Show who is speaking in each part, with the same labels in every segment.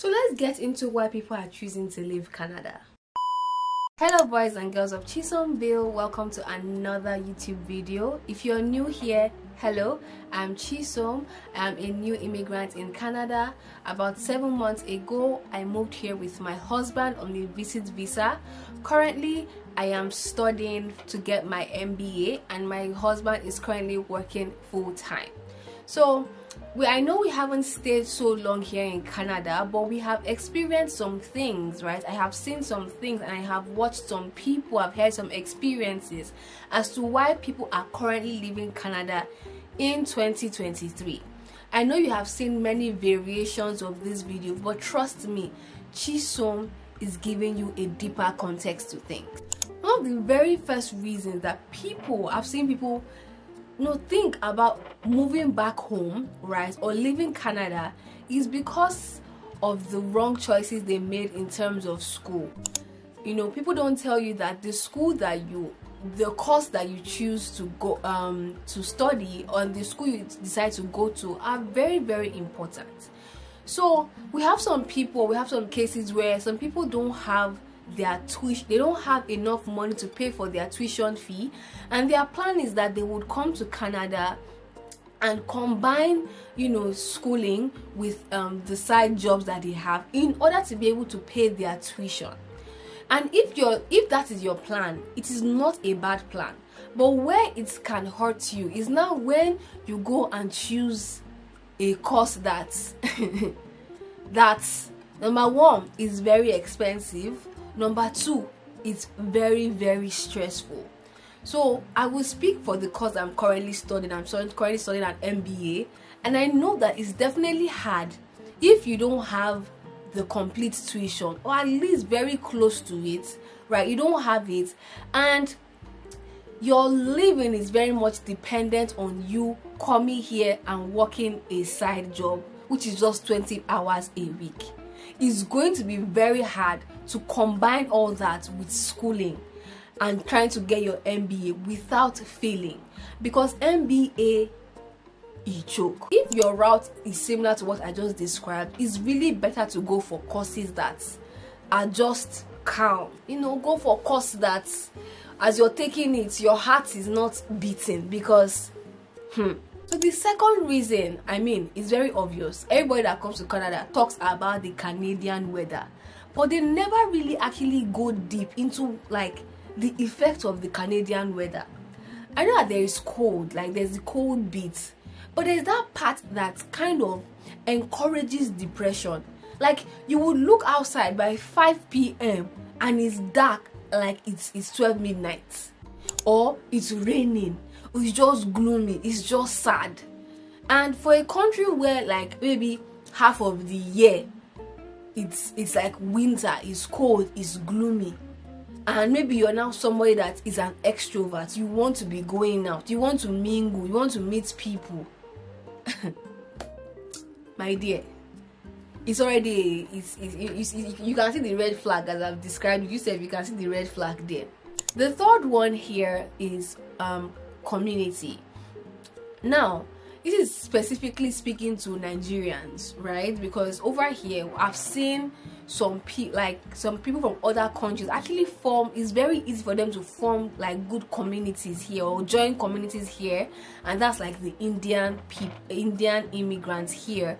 Speaker 1: So let's get into why people are choosing to leave Canada. Hello boys and girls of Chisomville, welcome to another YouTube video. If you're new here, hello, I'm Chisom. I'm a new immigrant in Canada. About seven months ago, I moved here with my husband on a visit visa. Currently, I am studying to get my MBA and my husband is currently working full time. So we I know we haven't stayed so long here in Canada, but we have experienced some things, right? I have seen some things and I have watched some people, I've heard some experiences as to why people are currently leaving Canada in 2023. I know you have seen many variations of this video, but trust me, Chisom is giving you a deeper context to things. One of the very first reasons that people, I've seen people know think about moving back home right or leaving canada is because of the wrong choices they made in terms of school. You know people don't tell you that the school that you the course that you choose to go um to study or the school you decide to go to are very very important. So we have some people we have some cases where some people don't have their tuition they don't have enough money to pay for their tuition fee. And their plan is that they would come to canada and combine you know schooling with um, the side jobs that they have in order to be able to pay their tuition. And if your if that is your plan it is not a bad plan. But where it can hurt you is now when you go and choose a course that that number one is very expensive number two it's very very stressful. So i will speak for the course i'm currently studying. I'm currently studying an mba and i know that it's definitely hard if you don't have the complete tuition or at least very close to it right? You don't have it. And your living is very much dependent on you coming here and working a side job which is just 20 hours a week. It's going to be very hard to combine all that with schooling and trying to get your MBA without failing because MBA is joke. If your route is similar to what I just described, it's really better to go for courses that are just calm. You know, go for course that as you're taking it, your heart is not beating because hmm, so the second reason, I mean, is very obvious. Everybody that comes to Canada talks about the Canadian weather, but they never really actually go deep into like the effect of the Canadian weather. I know that there is cold, like there's the cold bit, but there's that part that kind of encourages depression. Like you would look outside by 5 p.m. and it's dark like it's it's 12 midnight or it's raining it's just gloomy it's just sad and for a country where like maybe half of the year it's it's like winter it's cold it's gloomy. And maybe you're now somebody that is an extrovert. You want to be going out. You want to mingle. You want to meet people. My dear it's already it's, it's, it's, it's, you can see the red flag as i've described you said you can see the red flag there. The third one here is um community. Now, this is specifically speaking to Nigerians, right? Because over here, I've seen some people, like some people from other countries, actually form. It's very easy for them to form like good communities here or join communities here, and that's like the Indian people, Indian immigrants here.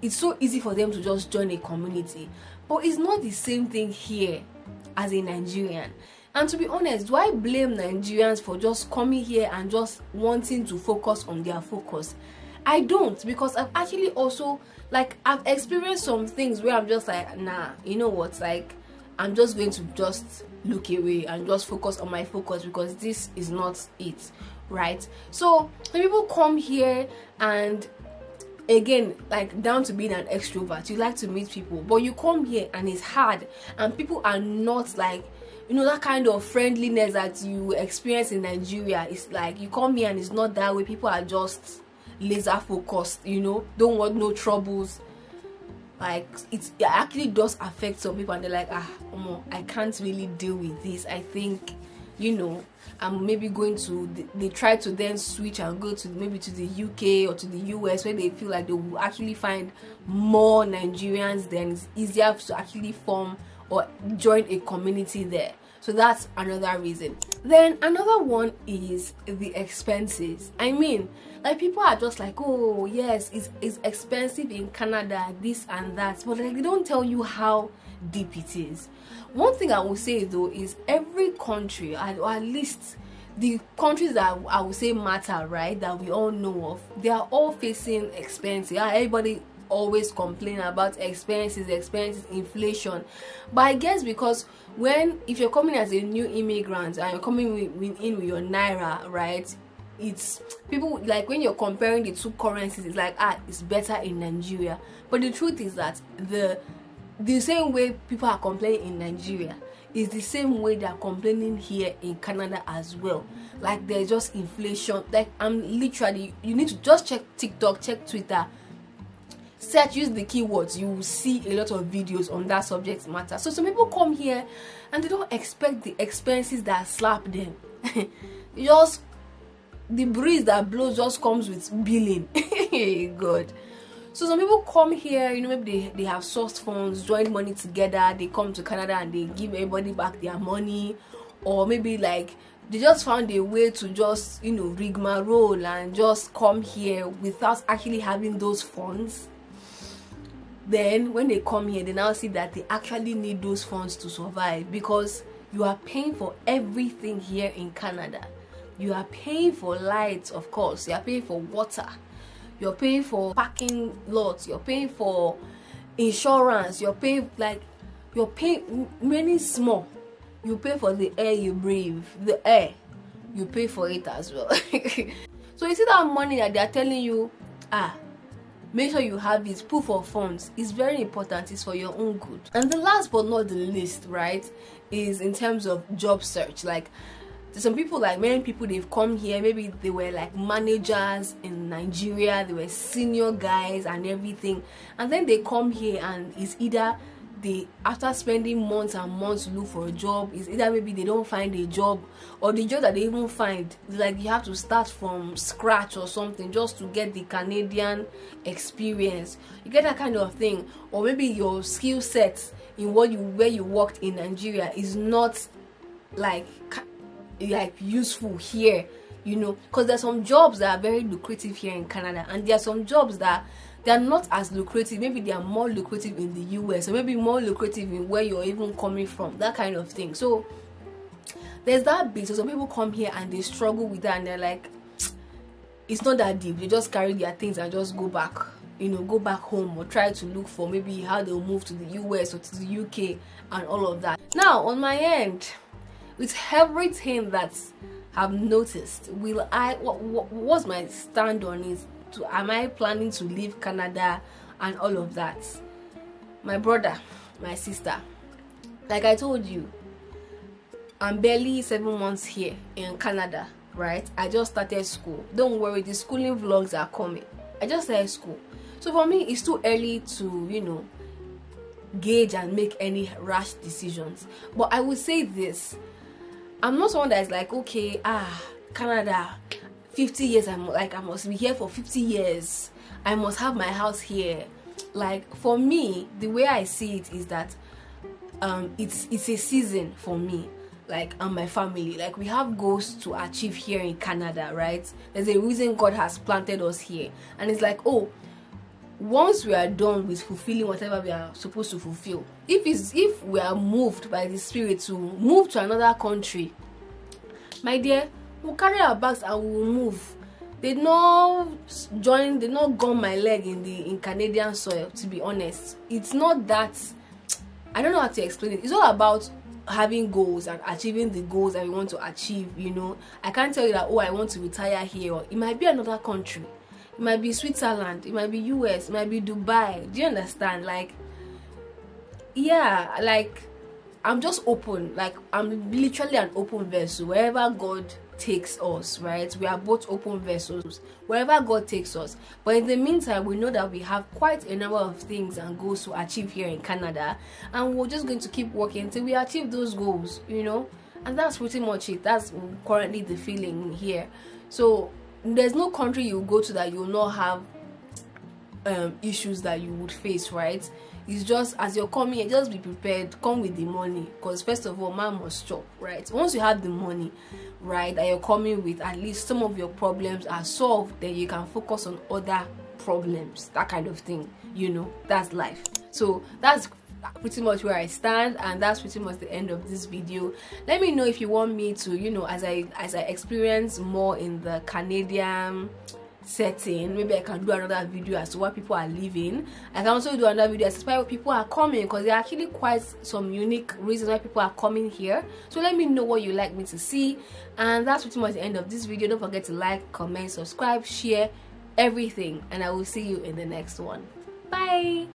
Speaker 1: It's so easy for them to just join a community, but it's not the same thing here as a Nigerian and to be honest, do I blame Nigerians for just coming here and just wanting to focus on their focus? I don't because I've actually also like I've experienced some things where I'm just like, nah, you know what, like I'm just going to just look away and just focus on my focus because this is not it, right? So when people come here and again like down to being an extrovert you like to meet people but you come here and it's hard and people are not like you know that kind of friendliness that you experience in Nigeria is like you come here and it's not that way. People are just laser focused you know don't want no troubles. Like it, it actually does affect some people and they're like ah I can't really deal with this. I think you know i'm maybe going to they try to then switch and go to maybe to the UK or to the US where they feel like they will actually find more Nigerians then it's easier to actually form or join a community there so that's another reason. Then another one is the expenses. I mean like people are just like oh yes it's, it's expensive in canada this and that. But like they don't tell you how deep it is. One thing i will say though is every country or at least the countries that i would say matter right that we all know of they are all facing expenses. Everybody always complain about expenses expenses inflation. But i guess because when if you're coming as a new immigrant and you're coming with, in with your naira right it's people like when you're comparing the two currencies it's like ah it's better in nigeria. But the truth is that the the same way people are complaining in nigeria is the same way they're complaining here in canada as well. Like there's just inflation. Like i'm literally you need to just check tiktok check twitter search use the keywords you will see a lot of videos on that subject matter. So some people come here and they don't expect the experiences that slap them. Just the breeze that blows just comes with billing. God. So some people come here you know maybe they, they have sourced funds joined money together they come to canada and they give everybody back their money. Or maybe like they just found a way to just you know rigmarole and just come here without actually having those funds then when they come here they now see that they actually need those funds to survive because you are paying for everything here in canada. You are paying for lights of course. You are paying for water. You're paying for parking lots. You're paying for insurance. You're paying like you're paying many small. You pay for the air you breathe the air. You pay for it as well. So you see that money that they're telling you ah make sure you have it. Proof of funds is very important. It's for your own good. And the last but not the least right is in terms of job search. Like some people like many people they've come here. Maybe they were like managers in nigeria. They were senior guys and everything. And then they come here and it's either they after spending months and months to look for a job is either maybe they don't find a job or the job that they even find like you have to start from scratch or something just to get the canadian experience. You get that kind of thing. Or maybe your skill set in what you where you worked in nigeria is not like like useful here you know? Because there's some jobs that are very lucrative here in canada and there are some jobs that they are not as lucrative. Maybe they are more lucrative in the us or maybe more lucrative in where you're even coming from that kind of thing. So there's that bit. So some people come here and they struggle with that and they're like it's not that deep. They just carry their things and just go back you know go back home or try to look for maybe how they'll move to the us or to the uk and all of that. Now on my end with everything that I've noticed, will I what, what what's my stand on it? To am I planning to leave Canada and all of that? My brother, my sister, like I told you, I'm barely seven months here in Canada, right? I just started school. Don't worry, the schooling vlogs are coming. I just started school. So for me, it's too early to, you know, gauge and make any rash decisions. But I would say this I'm not someone that's like, okay, ah, Canada, 50 years, I'm like, I must be here for 50 years. I must have my house here. Like, for me, the way I see it is that um, it's it's a season for me like and my family like we have goals to achieve here in canada right there's a reason god has planted us here and it's like oh once we are done with fulfilling whatever we are supposed to fulfill if it's if we are moved by the spirit to move to another country my dear we'll carry our bags and we'll move they no join they no gum my leg in the in canadian soil to be honest it's not that i don't know how to explain it it's all about having goals and achieving the goals that we want to achieve you know i can't tell you that oh i want to retire here or it might be another country it might be Switzerland, it might be US, it might be Dubai. Do you understand? Like, yeah, like I'm just open. Like I'm literally an open vessel. Wherever God takes us, right? We are both open vessels. Wherever God takes us. But in the meantime, we know that we have quite a number of things and goals to achieve here in Canada, and we're just going to keep working until we achieve those goals. You know, and that's pretty much it that's currently the feeling here so there's no country you go to that you'll not have um, issues that you would face right it's just as you're coming just be prepared. Come with the money. Because first of all man must chop right? Once you have the money right that you're coming with at least some of your problems are solved. Then you can focus on other problems that kind of thing you know? That's life. So that's pretty much where i stand and that's pretty much the end of this video. Let me know if you want me to you know as i as i experience more in the canadian setting. Maybe i can do another video as to why people are leaving i can also do another video as to why people are coming because there are actually quite some unique reasons why people are coming here. So let me know what you like me to see. And that's pretty much the end of this video. Don't forget to like comment subscribe share everything. And i will see you in the next one. Bye